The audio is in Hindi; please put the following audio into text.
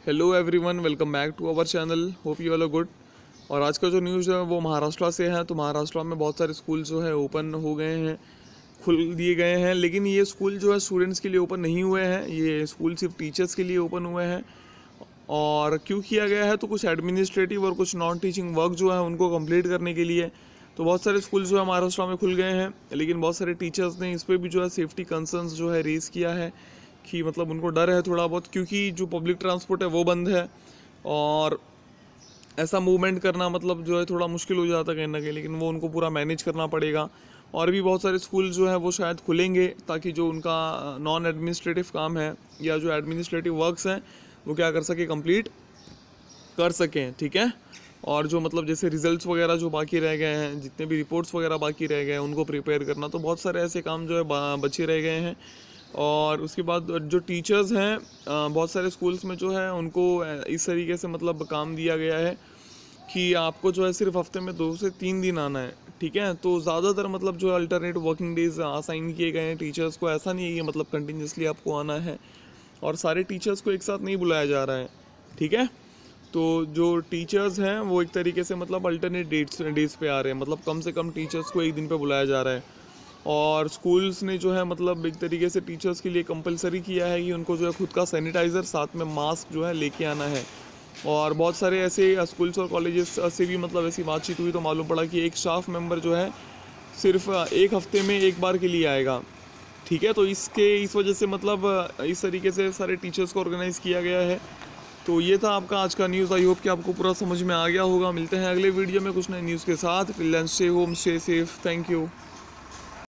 Hello everyone welcome back to our channel hope you all good और आज का जो न्यूज़ है, वो महाराष्ट्र से है तो महाराष्ट्र में बहुत सारे स्कूल जो है ओपन हो गए हैं, खुल दिए गए हैं, लेकिन ये स्कूल जो है स्टूडेंट्स के लिए ओपन नहीं हुए हैं, ये स्कूल सिर्फ़ टीचर्स के लिए ओपन हुए हैं। और क्यों किया गया है तो कुछ एडमिनिस्ट्रेटिव और कुछ नॉन टीचिंग वर्क जो है, उनको कंप्लीट करने के लिए। तो बहुत सारे स्कूल जो है, महाराष्ट्र में खुल गए हैं, लेकिन बहुत सारे टीचर्स ने इस पर भी जो है सेफ्टी कंसर्न्स जो है रेज़ किया है। कि मतलब उनको डर है थोड़ा बहुत, क्योंकि जो पब्लिक ट्रांसपोर्ट है वो बंद है और ऐसा मूवमेंट करना मतलब जो है थोड़ा मुश्किल हो जाता है कहीं ना कहीं, लेकिन वो उनको पूरा मैनेज करना पड़ेगा। और भी बहुत सारे स्कूल जो है वो शायद खुलेंगे, ताकि जो उनका नॉन एडमिनिस्ट्रेटिव काम है या जो एडमिनिस्ट्रेटिव वर्क्स हैं, वो क्या कर सके कंप्लीट कर सकें, ठीक है? और जो मतलब जैसे रिजल्ट्स वगैरह जो बाकी रह गए हैं, जितने भी रिपोर्ट्स वगैरह बाकी रह गए हैं, उनको प्रिपेयर करना तो बहुत सारे ऐसे काम जो है बचे रह गए हैं। और उसके बाद जो टीचर्स हैं बहुत सारे स्कूल्स में जो है, उनको इस तरीके से मतलब काम दिया गया है कि आपको जो है सिर्फ़ हफ़्ते में दो से तीन दिन आना है, ठीक है? तो ज़्यादातर मतलब जो अल्टरनेट वर्किंग डेज़ असाइन किए गए हैं टीचर्स को, ऐसा नहीं है कि मतलब कंटिन्यूसली आपको आना है और सारे टीचर्स को एक साथ नहीं बुलाया जा रहा है, ठीक है? तो जो टीचर्स हैं, वो एक तरीके से मतलब अल्टरनेट डेट्स डेज़ पे आ रहे हैं मतलब कम से कम टीचर्स को एक दिन पे बुलाया जा रहा है। और स्कूल्स ने जो है मतलब एक तरीके से टीचर्स के लिए कंपलसरी किया है कि उनको जो है खुद का सैनिटाइज़र साथ में मास्क जो है लेके आना है। और बहुत सारे ऐसे स्कूल्स और कॉलेजेस से भी मतलब ऐसी बातचीत हुई तो मालूम पड़ा कि एक स्टाफ मेंबर जो है सिर्फ़ एक हफ़्ते में एक बार के लिए आएगा। ठीक है तो इसके, इस वजह से मतलब इस तरीके से सारे टीचर्स को ऑर्गेनाइज़ किया गया है। तो ये था आपका आज का न्यूज़ आई होप कि आपको पूरा समझ में आ गया होगा। मिलते हैं अगले वीडियो में कुछ नए न्यूज़ के साथ। Stay home stay safe thank you